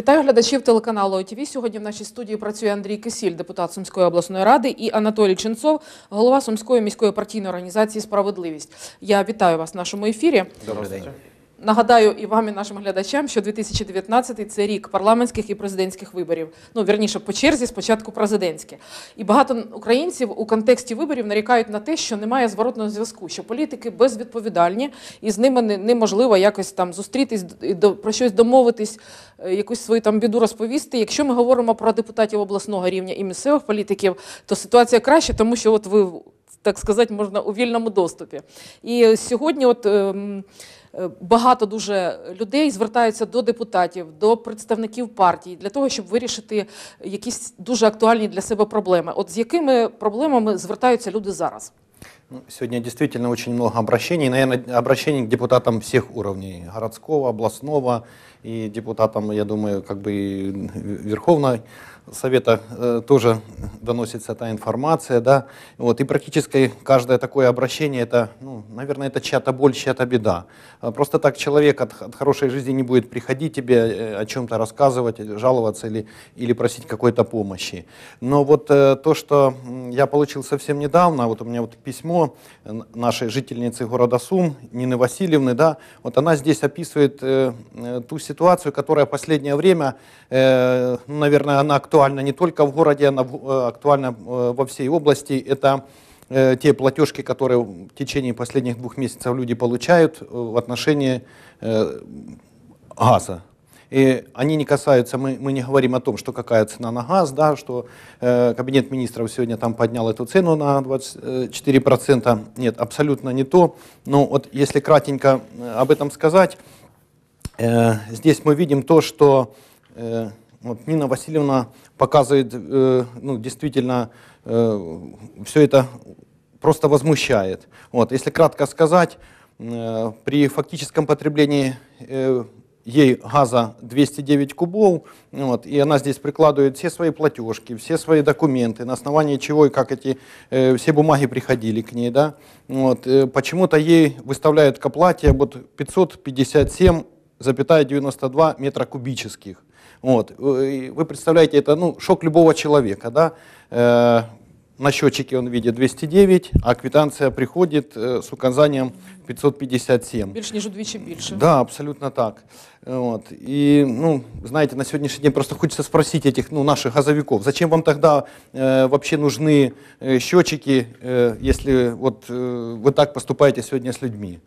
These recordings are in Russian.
Вітаю глядачів телеканалу ОТВ. Сьогодні в нашій студії працює Андрій Кисіль, депутат Сумської обласної ради, і Анатолій Ченцов, голова Сумської міської партійної організації Справедливість. Я вітаю вас в нашому ефірі. Здравствуйте. Нагадаю і вам, і нашим глядачам, що 2019 – це рік парламентських і президентських виборів. Ну, вірніше, по черзі, спочатку президентські. І багато українців у контексті виборів нарікають на те, що немає зворотного зв'язку, що політики безвідповідальні, і з ними неможливо якось там зустрітись, про щось домовитись, е, якусь свою там біду розповісти. Якщо ми говоримо про депутатів обласного рівня і місцевих політиків, то ситуація краще, тому що от ви так сказати, можна у вільному доступі. І сьогодні, от ем, е, багато дуже людей звертаються до депутатів, до представників партій для того, щоб вирішити якісь дуже актуальні для себе проблеми. От з якими проблемами звертаються люди зараз? Ну, Сегодня действительно очень много обращений, наверное, обращений к депутатам всех уровней, городского, областного и депутатам, я думаю, как бы и Верховного Совета э, тоже доносится эта информация, да, вот, и практически каждое такое обращение, это, ну, наверное, это чья-то боль, чья-то беда. А Просто так человек от, от хорошей жизни не будет приходить тебе э, о чем-то рассказывать, жаловаться или, или просить какой-то помощи. Но вот э, то, что я получил совсем недавно, вот у меня вот письмо нашей жительницы города Сум, Нины Васильевны, да, вот она здесь описывает э, э, ту ситуацию, которая в последнее время, э, ну, наверное, она актуальна не только в городе, она э, актуальна э, во всей области. Это э, те платежки, которые в течение последних двух месяцев люди получают в отношении газа. И они не касаются, мы, мы не говорим о том, что какая цена на газ, да, что э, Кабинет министров сегодня там поднял эту цену на 24%. Нет, абсолютно не то. Но вот если кратенько об этом сказать, Э, Здесь мы видим то, что вот Нина Васильевна показывает, э, ну, действительно, все это просто возмущает. Вот, если кратко сказать, э, при фактическом потреблении э, ей газа 209 кубов, вот, и она здесь прикладывает все свои платежки, все свои документы, на основании чего и как эти э, все бумаги приходили к ней, да, вот, э, почему-то ей выставляют к оплате вот 557,92 метра кубических. Вот. Э, и Вы представляете, это ну, шок любого человека. Да? Э, на счетчике он видит 209, а квитанция приходит э, с указанием 557. Більш ніж удвічі більше. Да, абсолютно так. Вот. И, ну, знаете, на сегодняшний день просто хочется спросить этих, ну, наших газовиков, зачем вам тогда э, вообще нужны э, счетчики, э, если вот э, вы так поступаете сегодня с людьми?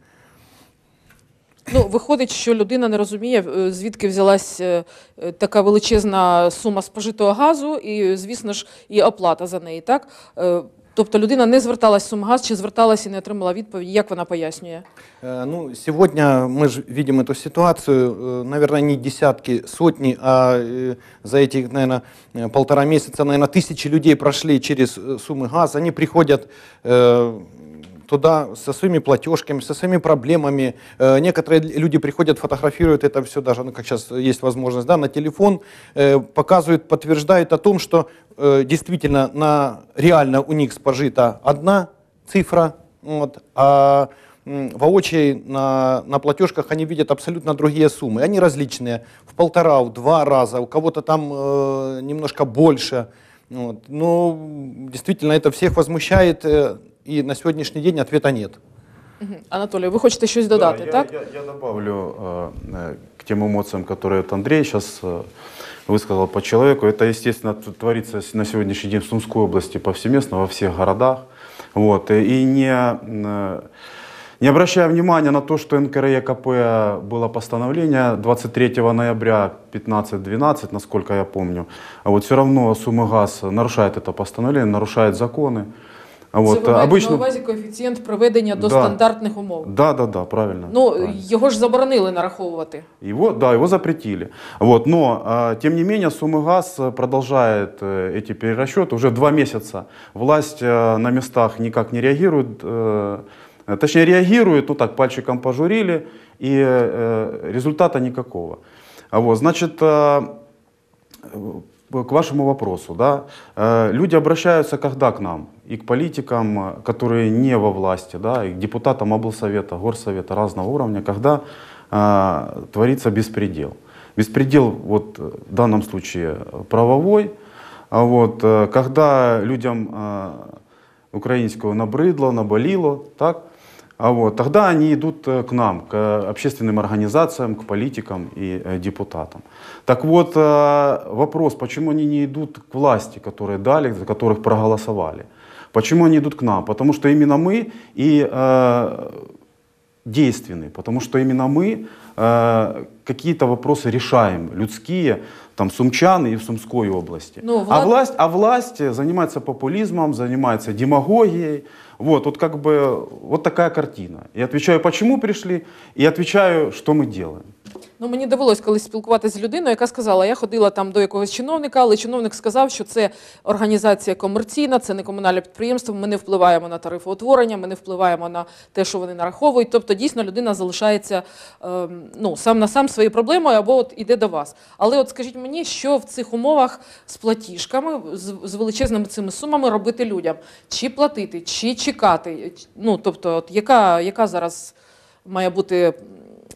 Ну, виходить, що людина не розуміє, е, звідки взялась е, е, така величезна сума спожитого газу, і, звісно ж, і оплата за неї. Так? Е, Тобто людина не зверталась в Сумгаз чи зверталась і не отримала відповіді. Як вона пояснює? Э, Ну, сегодня мы же видим эту ситуацию, э, наверное, не десятки, сотни, а э, за эти, наверное, э, полтора месяца, наверное, тысячи людей прошли через э, суммы газ, они приходят э, туда со своими платежками, со своими проблемами. Э, Некоторые люди приходят, фотографируют это все, даже, ну, как сейчас есть возможность, да, на телефон, э, показывают, подтверждают о том, что э, действительно на, реально у них спожита одна цифра, вот, а воочию на, на платежках они видят абсолютно другие суммы. Они различные, в полтора, в два раза, у кого-то там э, немножко больше. Вот. Но действительно это всех возмущает, и на сегодняшний день ответа нет. Мгм. Анатолій, ви хочете щось додати, Да, так? Я, я, я добавлю э, э, к тем эмоциям, которые вот Андрей сейчас э, высказал по человеку. Это, естественно, творится на сегодняшний день в Сумской области повсеместно, во всех городах. Вот. э, И не, э, не обращая внимания на то, что НКРЕКП было постановление 23 ноября 15-12, насколько я помню, а вот все равно Сумыгаз нарушает это постановление, нарушает законы. А Це Вот, ви маєте обычно... на увазі коефіцієнт приведення до Да. стандартних умов. Да, да, да, правильно. Ну, правильно. його ж заборонили нараховувати. Его, да, его запретили. Вот, но, а, тем не менее, Сумыгаз э, продолжает э, эти перерасчеты. Уже два месяца власть э, на местах никак не реагирует. э, э, Точнее, реагирует, ну так, пальчиком пожурили, и э, результата никакого. А Вот, значит, э, к вашему вопросу, да, э, люди обращаются когда к нам? И к политикам, э, которые не во власти, да, и к депутатам облсовета, горсовета разного уровня, когда э, творится беспредел. Беспредел вот э, в данном случае э, правовой. А вот, э, когда людям э, украинского набрыдло, наболело, так, а вот, тогда они идут э, к нам, к э, общественным организациям, к политикам и э, депутатам. Так вот, вопрос, почему они не идут к власти, которые дали, за которых проголосовали? Почему они идут к нам? Потому что именно мы и действенны, потому что именно мы э, какие-то вопросы решаем, людские, там, сумчан и в Сумской области. Ну, а, влад- власть, а власть занимается популизмом, занимается демагогией. Вот, вот как бы вот такая картина. И отвечаю, почему пришли, и отвечаю, что мы делаем. Ну, мені довелось колись спілкуватися з людиною, яка сказала, я ходила там до якогось чиновника, але чиновник сказав, що це організація комерційна, це не комунальне підприємство, ми не впливаємо на тарифоутворення, ми не впливаємо на те, що вони нараховують. Тобто, дійсно, людина залишається ем, ну, сам на сам своєю проблемою або от іде до вас. Але от скажіть мені, що в цих умовах з платіжками, з, з величезними цими сумами робити людям? Чи платити, чи чекати? Ну, тобто, от яка, яка зараз має бути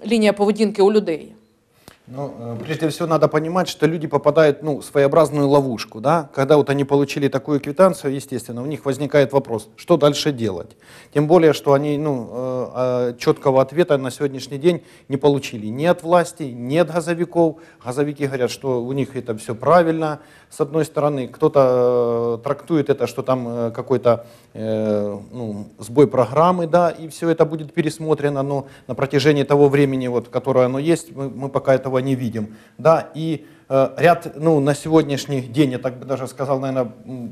лінія поведінки у людей? Ну, э, прежде всего надо понимать, что люди попадают ну, в своеобразную ловушку. Да? Когда вот они получили такую квитанцию, естественно, у них возникает вопрос, что дальше делать. Тем более, что они ну, э, э, четкого ответа на сегодняшний день не получили ни от власти, ни от газовиков. Газовики говорят, что у них это все правильно, с одной стороны. Кто-то э, трактует это, что там э, какой-то э, ну, сбой программы, да, и все это будет пересмотрено, но на протяжении того времени, вот, которое оно есть, мы, мы пока этого не видим. Да, и ряд, ну, на сегодняшний день, я так бы даже сказал, наверное,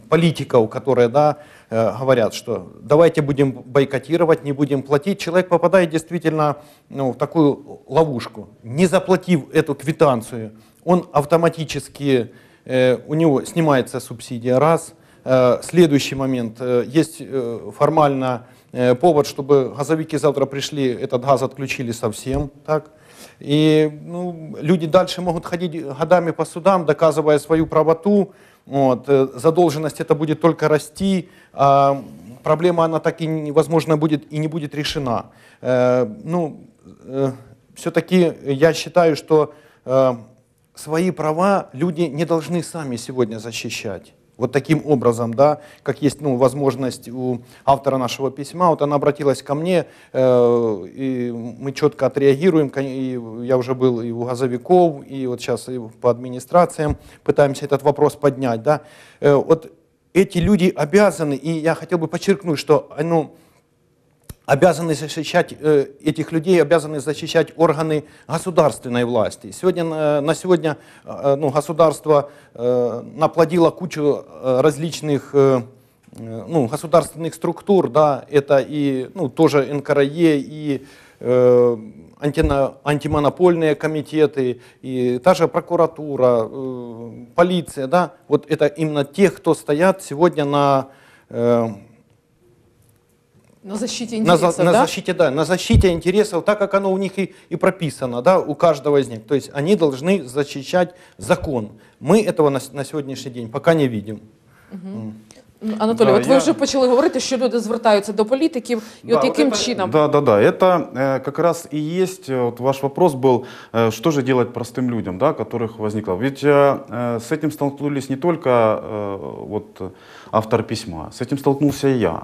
политиков, которые, да, говорят, что давайте будем бойкотировать, не будем платить, человек попадает действительно ну, в такую ловушку. Не заплатив эту квитанцию, он автоматически, у него снимается субсидия, раз. Э, следующий момент, э, есть э, формально э, повод, чтобы газовики завтра пришли, этот газ отключили совсем, так? И ну, люди дальше могут ходить годами по судам, доказывая свою правоту. Вот, э, задолженность это будет только расти, а проблема она так и невозможно будет и не будет решена. Э, ну, все-таки я считаю, что э, свои права люди не должны сами сегодня защищать. Вот таким образом, да, как есть ну, возможность у автора нашего письма, вот она обратилась ко мне, э, и мы четко отреагируем, и я уже был и у газовиков, и вот сейчас и по администрациям пытаемся этот вопрос поднять, да. Э, вот эти люди обязаны, и я хотел бы подчеркнуть, что ну, обязаны защищать э, этих людей, обязаны защищать органы государственной власти. Сегодня, на, на сегодня э, ну, государство э, наплодило кучу э, различных э, э, ну, государственных структур, да, это и ну, тоже НКРЕ, и э, антина- антимонопольные комитеты, и та же прокуратура, э, полиция, да, вот это именно те, кто стоят сегодня на э, На защиті на, за- інтересів, на да? защите, да, на защите интересов, так как оно у них и, и прописано, да, у каждого из них. То есть они должны защищать закон. Мы этого на, с- на сегодняшний день пока не видим. Ну, Анатолій, Да, от ви я- вже почали говорити, що люди звертаються до політиків, і от Да, яким вот это- чином? Да, да, да. Это э, как раз и есть, э, вот ваш вопрос был, э, что же делать простым людям, да, которых возникло. Ведь э, э, с этим столкнулись не только э, вот, э, автор письма, с этим столкнулся и я,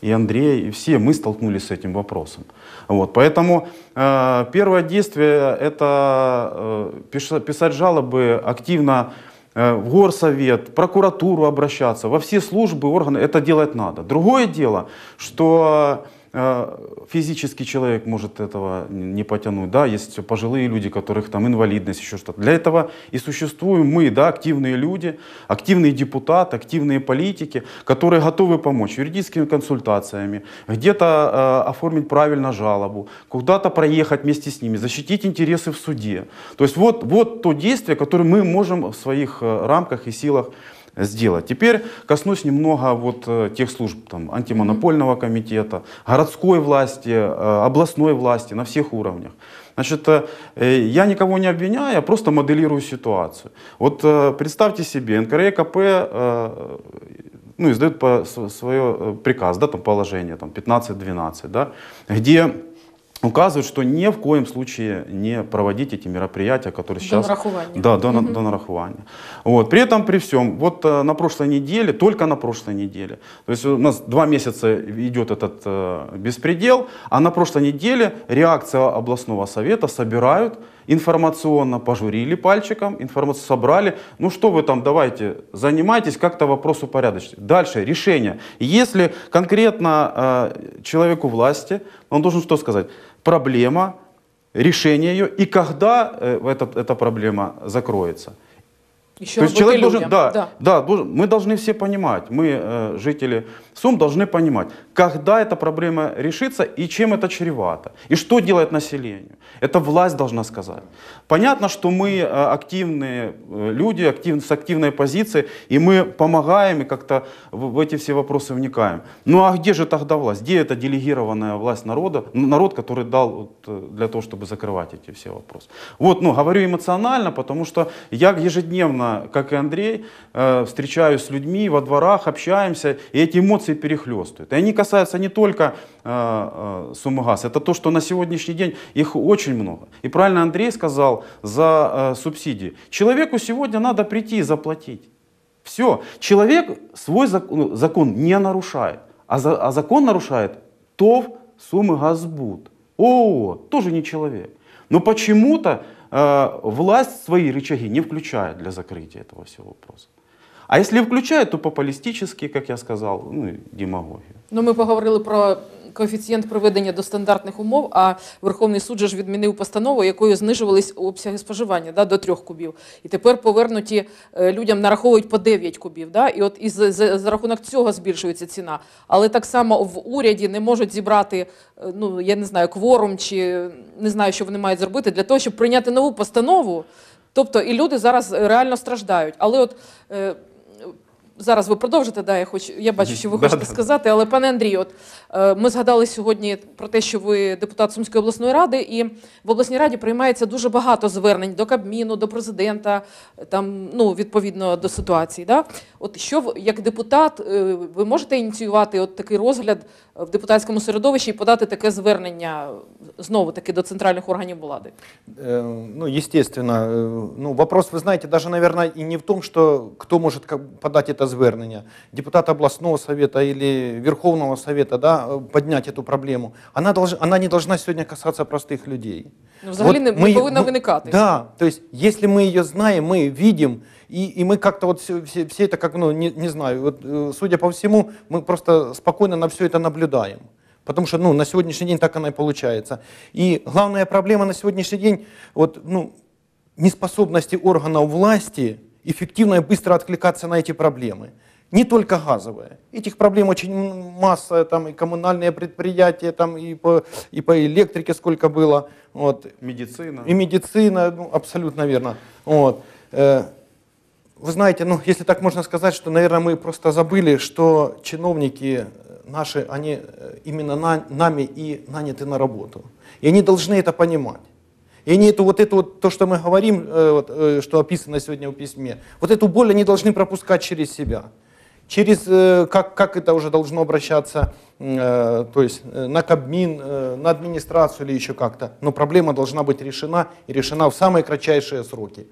и Андрей, и все мы столкнулись с этим вопросом. Вот, поэтому э, первое действие это э, писать жалобы активно э, в горсовет, прокуратуру обращаться, во все службы, органы, это делать надо. Другое дело, что э, физический человек может этого не потянуть, да, есть пожилые люди, которых там инвалидность, еще что-то. Для этого и существуем мы, да, активные люди, активные депутаты, активные политики, которые готовы помочь юридическими консультациями, где-то э, оформить правильно жалобу, куда-то проехать вместе с ними, защитить интересы в суде. То есть вот, вот то действие, которое мы можем в своих э, рамках и силах сделать. Теперь коснусь немного вот э, тех служб, там, антимонопольного комитета, городской власти, э, областной власти на всех уровнях. Значит, э, я никого не обвиняю, я просто моделирую ситуацию. Вот представьте себе, НКРЕКП э, ну, издает свое приказ, да, там положение, там 15-12, да, где указывают, что ни в коем случае не проводить эти мероприятия, которые До сейчас... нарахування. Да, до, на- до нарахування. Вот. При этом, при всем, вот э, на прошлой неделе, только на прошлой неделе, то есть у нас два месяца идет этот э, беспредел, а на прошлой неделе реакция областного совета собирают информационно, пожурили пальчиком, информацию собрали. Ну что вы там, давайте, занимайтесь как-то вопрос упорядочьте. Дальше, решение. Если конкретно э, человеку власти, он должен что сказать? Проблема, решение ее и когда э, эта, эта проблема закроется. Що То есть человек людям? должен, да, да. должен- мы должны все понимать, мы, э, жители Сум, должны понимать, когда эта проблема решится и чем это чревато, и что делать населению. Это власть должна сказать. Понятно, что мы э, активные э, люди, актив, с активной позицией, и мы помогаем и как-то в, в эти все вопросы вникаем. Ну а где же тогда власть? Где эта делегированная власть народа, народ, который дал вот, э, для того, чтобы закрывать эти все вопросы? Вот, ну, говорю эмоционально, потому что я ежедневно, как и Андрей, встречаюсь с людьми во дворах, общаемся, и эти эмоции перехлестывают. И они касаются не только э, э, Сумыгаз, это то, что на сегодняшний день их очень много. И правильно Андрей сказал за э, субсидии. Человеку сегодня надо прийти и заплатить. Все. Человек свой зак- ну, закон не нарушает, а, за- а закон нарушает ТОВ Сумы Газбуд. О, тоже не человек. Но почему-то э, власть свои рычаги не включает для закрытия этого всего вопроса. А если включает, то популистически, как я сказал, ну и демагогию. Ну, ми поговорили про коефіцієнт приведення до стандартних умов, а Верховний суд же ж відмінив постанову, якою знижувались обсяги споживання да, до трьох кубів. І тепер повернуті е, людям нараховують по 9 кубів. Да? І от із, за, за рахунок цього збільшується ціна. Але так само в уряді не можуть зібрати, е, ну я не знаю, кворум чи не знаю, що вони мають зробити для того, щоб прийняти нову постанову. Тобто і люди зараз реально страждають. Але от е, зараз ви продовжите, да, я хочу, я бачу, що ви Да, хочете да. сказати, але пане Андрію, от е, ми згадали сьогодні про те, що ви депутат Сумської обласної ради, і в обласній раді приймається дуже багато звернень до Кабміну, до президента, там ну відповідно до ситуації. Да? От що як депутат, е, ви можете ініціювати от такий розгляд в депутатському середовищі і подати таке звернення знову таки до центральних органів влади? Э, Ну, естественно. э, Ну, вопрос, вы знаете, даже, наверное, и не в том, что кто может как- подать это звернення. Депутат областного совета или Верховного совета, да, э, поднять эту проблему. Она, долж, она не должна сегодня касаться простых людей. Ну, взагалі Вот не, не мы- повинна мы- виникати. Да, то есть если мы ее знаем, мы видим, и, и мы как-то вот все, все, все это как, ну, не, не знаю, вот, э, судя по всему, мы просто спокойно на все это наблюдаем. Потому что ну, на сегодняшний день так оно и получается. И главная проблема на сегодняшний день вот, ну, неспособности органов власти эффективно и быстро откликаться на эти проблемы. Не только газовые. Этих проблем очень масса, там и коммунальные предприятия, там и по, и по электрике сколько было. Вот. Медицина. И медицина, ну, абсолютно верно. Вот. Вы знаете, ну, если так можно сказать, что, наверное, мы просто забыли, что чиновники э, наши, они э, именно на- нами и наняты на работу. И они должны это понимать. И они эту, вот это вот, то, что мы говорим, э, вот, э, что описано сегодня в письме, вот эту боль они должны пропускать через себя. Через, э, как, как это уже должно обращаться, э, то есть э, на Кабмин, э, на администрацию или еще как-то. Но проблема должна быть решена и решена в самые кратчайшие сроки.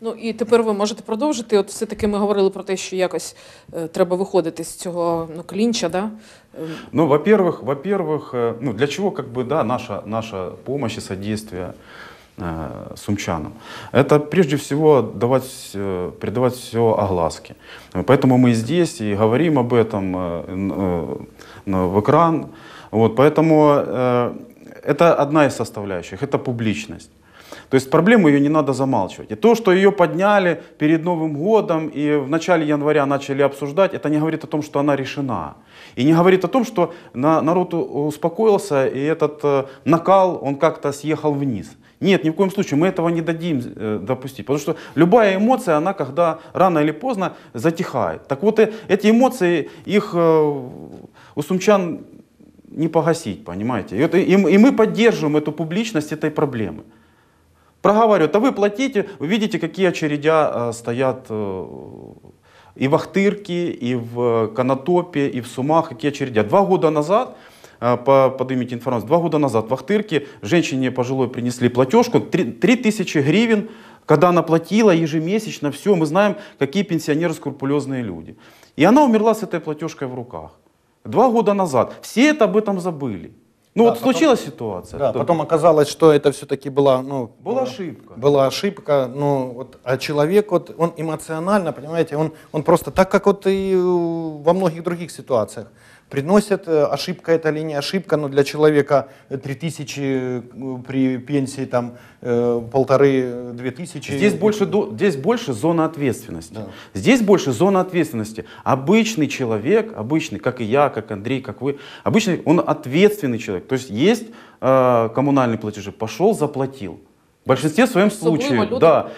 Ну і тепер ви можете продовжити. От все-таки ми говорили про те, що якось е, треба виходити з цього ну, клінча, да? Ну, во-первых, во-первых, ну, для чего как бы, да, наша, наша помощь и содействие сумчанам? Это прежде всего давать, э, придавать все огласке. Поэтому мы здесь и говорим об этом э, э, в экран. Вот, поэтому э, это одна из составляющих, это публичность. То есть проблему ее не надо замалчивать. И то, что ее подняли перед Новым годом и в начале января начали обсуждать, это не говорит о том, что она решена. И не говорит о том, что на- народ успокоился и этот э, накал, он как-то съехал вниз. Нет, ни в коем случае мы этого не дадим э, допустить. Потому что любая эмоция, она когда рано или поздно затихает. Так вот, э, эти эмоции, их э, у сумчан не погасить, понимаете? И, и мы поддерживаем эту публичность этой проблемы. Проговаривают, а вы платите, вы видите, какие очередя э, стоят э, и в Ахтырке, и в Конотопе, и в Сумах, какие очередя. Два года назад э, по- поднимите информацию. Два года назад в Ахтырке женщине пожилой принесли платежку 3 тысячи гривен, когда она платила ежемесячно, все, мы знаем, какие пенсионеры скрупулезные люди. И она умерла с этой платежкой в руках. Два года назад. Все это об этом забыли. Ну Да, вот потом- случилась ситуация. Да, то- потом оказалось, что это все-таки была, ну, Была ошибка. Была ошибка, ну, вот, а человек, вот, он эмоционально, понимаете, он, он просто, так как вот и во многих других ситуациях, приносит, э, ошибка это или не ошибка, но для человека э, 3000 э, при пенсии там э, полторы-две тысячи. Здесь больше, здесь больше зона ответственности. Да. Здесь больше зона ответственности. Обычный человек, обычный, как и я, как Андрей, как вы, обычный, он ответственный человек. То есть есть э, коммунальные платежи, пошел, заплатил. В большинстве своем случае, да.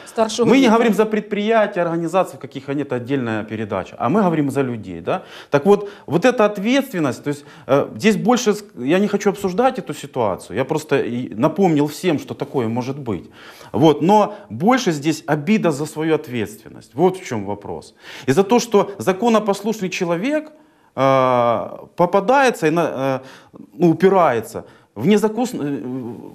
Мы не говорим за предприятия, организации, в каких они, это отдельная передача, а мы говорим за людей, да. Так вот, вот эта ответственность, то есть э, здесь больше, я не хочу обсуждать эту ситуацию, я просто напомнил всем, что такое может быть. Вот, но больше здесь обида за свою ответственность. Вот в чем вопрос. И за то, что законопослушный человек э, попадается и на- э, ну, упирается в незаконную,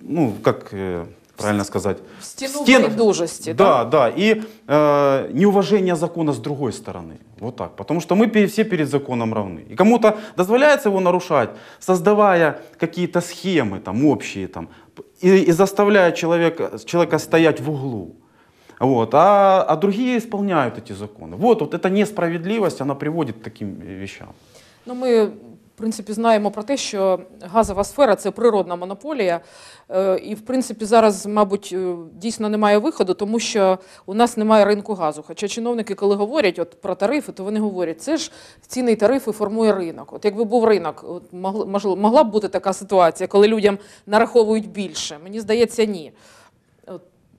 ну, как э, правильно сказать, В стіну стен- байдужості. да, да, и э, неуважение закона с другой стороны. Вот так. Потому что мы все перед законом равны. И кому-то дозволяется его нарушать, создавая какие-то схемы там, общие, там, и, и заставляя человека, человека стоять в углу. Вот. А, а другие исполняют эти законы. Вот, вот эта несправедливость, она приводит к таким э, вещам. Ну, ми, принципі, знаємо про те, що газова сфера це природна монополія. Е, І, в принципі, зараз, мабуть, е, дійсно немає виходу, тому що у нас немає ринку газу. Хоча чиновники, коли говорять от про тарифи, то вони говорять, це ж ціни і тарифи формує ринок. От якби був ринок, от могла б бути така ситуація, коли людям нараховують більше. Мені здається, ні.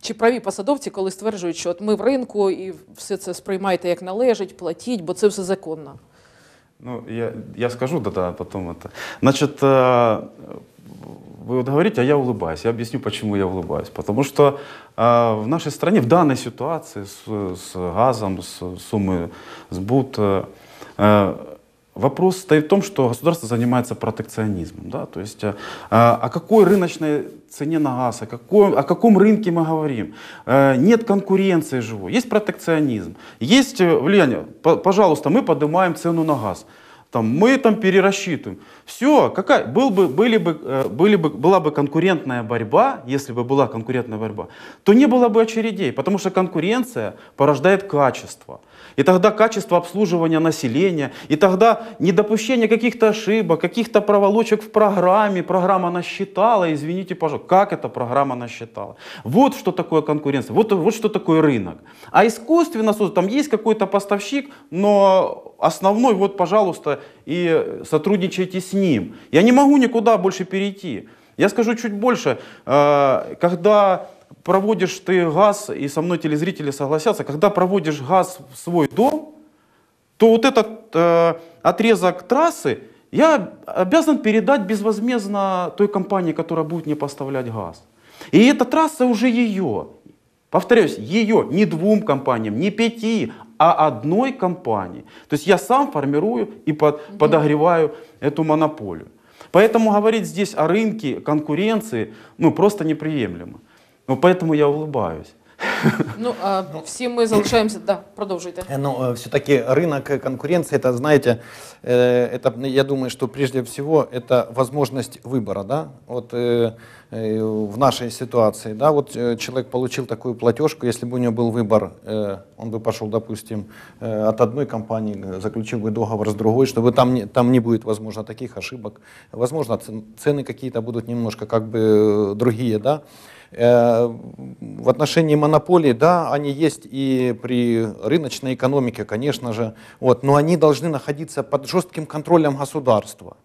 Чи праві посадовці, коли стверджують, що от ми в ринку і все це сприймайте як належить, платіть, бо це все законно. Ну, я, я скажу, да-да, потом это. Значит, э, вы вот говорите, а я улыбаюсь. Я объясню, почему я улыбаюсь. Потому что э, в нашей стране в данной ситуации с, с газом, с суммой сбут, э, э, вопрос стоит в том, что государство занимается протекционизмом. Да? То есть э, о какой рыночной цене на газ, о, какой, о каком рынке мы говорим? Э, нет конкуренции живой, есть протекционизм, есть э, влияние. Пожалуйста, мы поднимаем цену на газ. Там, мы там перерасчитываем. Все, какая, был бы, были бы, э, были бы, была бы конкурентная борьба, если бы была конкурентная борьба, то не было бы очередей, потому что конкуренция порождает качество. И тогда качество обслуживания населения, и тогда недопущение каких-то ошибок, каких-то проволочек в программе. Программа насчитала, извините, пожалуйста, как эта программа насчитала. Вот что такое конкуренция, вот, вот что такое рынок. А искусственно там есть какой-то поставщик, но основной, вот, пожалуйста, и сотрудничайте с ним. Я не могу никуда больше перейти. Я скажу чуть больше, э, когда проводишь ты газ, и со мной телезрители согласятся, когда проводишь газ в свой дом, то вот этот э, отрезок трассы я обязан передать безвозмездно той компании, которая будет мне поставлять газ. И эта трасса уже ее. Повторюсь, ее не двум компаниям, не пяти, а одной компании. То есть я сам формирую и под- подогреваю эту монополию. Поэтому говорить здесь о рынке, конкуренции, ну просто неприемлемо. Ну поэтому я улыбаюсь. Ну, а всі ми залишаємося. Да, продовжуйте. Э, Но все-таки рынок э, конкуренции, это, знаете, э, это, ну, я думаю, что прежде всего это возможность выбора, да, вот э, э, в нашей ситуации, да, вот э, человек получил такую платежку, если бы у него был выбор, э, он бы пошел, допустим, э, от одной компании, э, заключил бы договор с другой, чтобы там не, там не будет, возможно, таких ошибок, возможно, цен- цены какие-то будут немножко как бы э, другие, да, Э, В отношении монополий, да, они есть и при рыночной экономике, конечно же, вот, но они должны находиться под жестким контролем государства.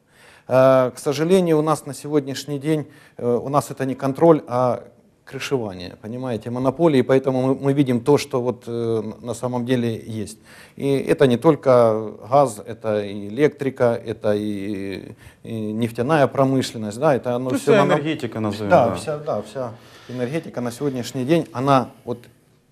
Э, К сожалению, у нас на сегодняшний день, э, у нас это не контроль, а крышевание, понимаете, монополии, поэтому мы, мы видим то, что вот э, на самом деле есть. И это не только газ, это и электрика, это и, и нефтяная промышленность, да, это оно Ну, все вся энергетика назовем. да, да. Вся, да, вся энергетика на сегодняшний день, она вот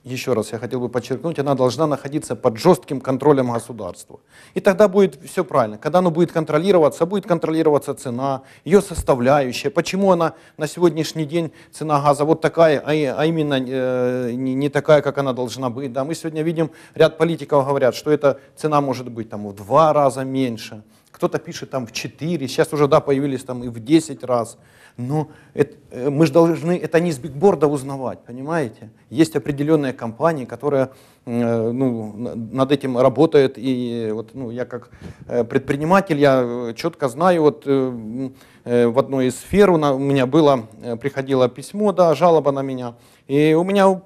еще раз я хотел бы подчеркнуть, она должна находиться под жестким контролем государства. И тогда будет все правильно. Когда оно будет контролироваться, будет контролироваться цена, ее составляющая. Почему она на сегодняшний день, цена газа вот такая, а, а именно э, не, такая, как она должна быть. Да, мы сегодня видим, ряд политиков говорят, что эта цена может быть там, в два раза меньше. Кто-то пишет там в 4, сейчас уже да, появились там и в 10 раз. Но это- мы же должны это не с бигборда узнавать, понимаете? Есть определенные компании, которые э, ну, на- над этим работают. И вот, ну, я как э, предприниматель, я э, четко знаю, вот, э, э, в одной из сфер у меня было, э, приходило письмо, да, жалоба на меня. И у меня в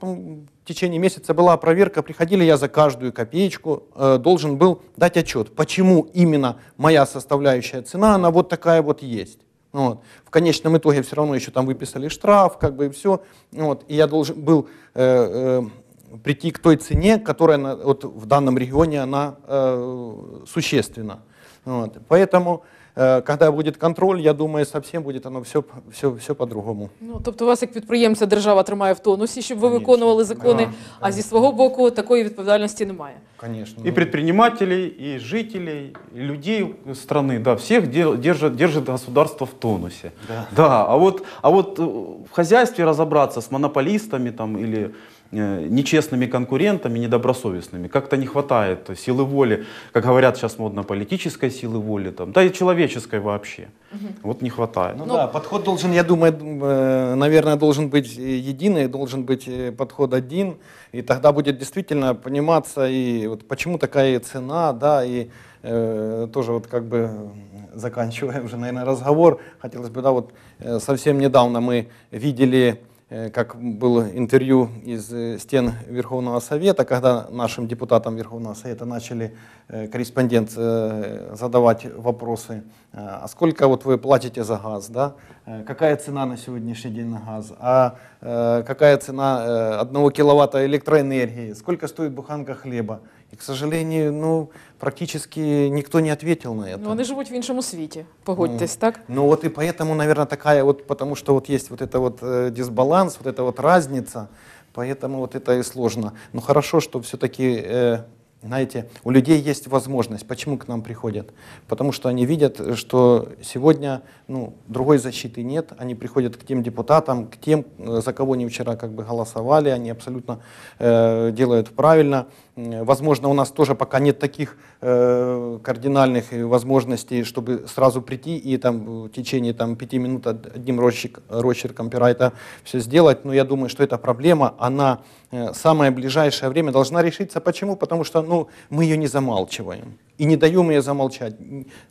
течение месяца была проверка, приходили я за каждую копеечку, э, должен был дать отчет, почему именно моя составляющая цена, она вот такая вот есть. Вот. В конечном итоге все равно еще там выписали штраф, как бы и все. Вот. И я должен был э, э, прийти к той цене, которая на- вот в данном регионе она э, существенна. Вот. Поэтому, когда будет контроль, я думаю, совсем будет оно все, все, все по-другому. Ну, тобто вас як підприємця держава тримає в тонусі, щоб ви Конечно. виконували закони, Да, а зі свого боку такої відповідальності немає. Конечно. И предпринимателей, и жителей, и людей страны, да, всех дел- держит, держит государство в тонусе. Да. Да, а вот, а вот э, в хозяйстве разобраться с монополистами там, или э, нечестными конкурентами, недобросовестными, как-то не хватает силы воли, как говорят сейчас модно, политической силы воли, там, да и человеческой вообще. Вот не хватает. Ну, Ну, да, подход должен, я думаю, э, наверное, должен быть э, единый, должен быть э, подход один, и тогда будет действительно пониматься, и вот почему такая цена, да, и э, тоже вот как бы заканчивая уже, наверное, разговор, хотелось бы, да, вот э, совсем недавно мы видели э, как было интервью из э, стен Верховного Совета, когда нашим депутатам Верховного Совета начали э, корреспондент э, задавать вопросы, э, а сколько вот вы платите за газ, да? Э, какая цена на сегодняшний день на газ, а э, какая цена э, одного киловатта электроэнергии, сколько стоит буханка хлеба. И, к сожалению, ну, практически никто не ответил на это. Ну, вони живуть в іншому світі, погодьтесь, так? Ну вот и поэтому, наверное, такая вот, потому что вот есть вот это вот э, дисбаланс, вот эта вот разница, поэтому вот это и сложно. Но хорошо, что все-таки, э, знаете, у людей есть возможность. Почему к нам приходят? Потому что они видят, что сегодня, ну, другой защиты нет, они приходят к тем депутатам, к тем, э, за кого они вчера как бы голосовали, они абсолютно э, делают правильно. М, Возможно, у нас тоже пока нет таких э, кардинальных э, возможностей, чтобы сразу прийти и там в течение там, пяти минут од- одним росчерк, росчерком пера это все сделать. Но я думаю, что эта проблема, она э, самое ближайшее время должна решиться. Почему? Потому что ну, мы ее не замалчиваем. И не даем ее замолчать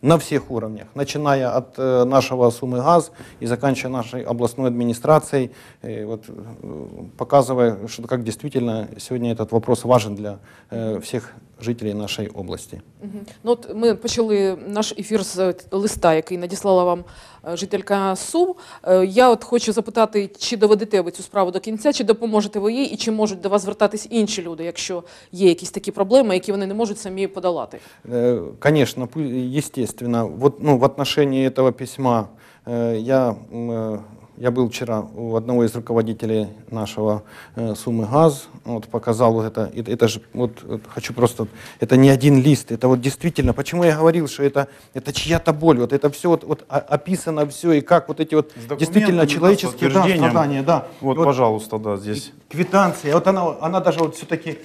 на всех уровнях, начиная от э, нашего Сумы ГАЗ и заканчивая нашей областной администрацией, вот, э, показывая, что как действительно сегодня этот вопрос важен для э, всех жителей нашей области. Мгм. Ну, от ми почали наш ефір з е, листа, який надіслала вам е, жителька Сум. Е, Я от хочу запитати, чи доведете ви цю справу до кінця, чи допоможете ви їй, і чи можуть до вас звертатись інші люди, якщо є якісь такі проблеми, які вони не можуть самі подолати. Э, Конечно, пу- естественно. Вот, ну, в отношении этого письма э, я, м, э, я был вчера у одного из руководителей нашего э, Сумы ГАЗ, вот, показал вот это, это, это же, вот, вот хочу просто, это не один лист, это вот действительно, почему я говорил, что это, это чья-то боль, вот это все вот, вот описано все, и как вот эти вот действительно человеческие да, страдания, да. Вот, И пожалуйста, да, здесь. Квитанция, вот она, она даже вот все-таки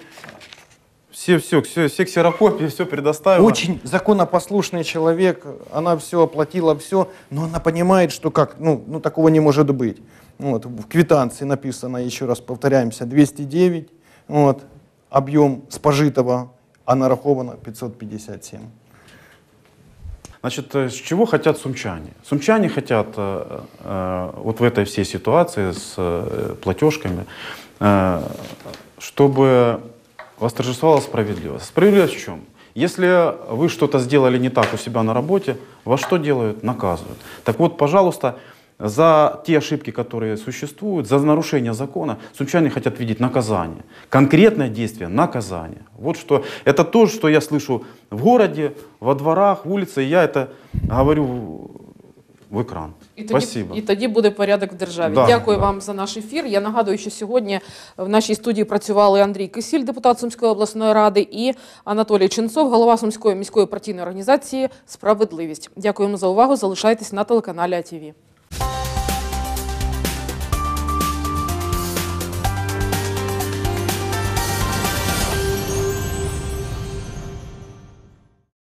Все, все, все, все ксерокопии, все предоставила. Очень законопослушный человек, она все оплатила, все, но она понимает, что как, ну, ну такого не может быть. Вот, в квитанции написано, еще раз повторяемся, 209, вот, объем спожитого, а нараховано 557. Значит, э, с чего хотят сумчане? Сумчане хотят э, э, вот в этой всей ситуации с э, платежками, э, чтобы восторжествовала справедливость. Справедливость в чем? Если вы что-то сделали не так у себя на работе, вас что делают? Наказывают. Так вот, пожалуйста, за те ошибки, которые существуют, за нарушение закона, сумчане хотят видеть наказание. Конкретное действие, наказание. Вот что, это то, что я слышу в городе, во дворах, улице. Я это говорю в екран. І тоді, Спасибо. і тоді буде порядок в державі. Да, Дякую да. вам за наш ефір. Я нагадую, що сьогодні в нашій студії працювали Андрій Кисіль, депутат Сумської обласної ради, і Анатолій Ченцов, голова Сумської міської партійної організації Справедливість. Дякуємо за увагу. Залишайтесь на телеканалі АТВ.